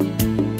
you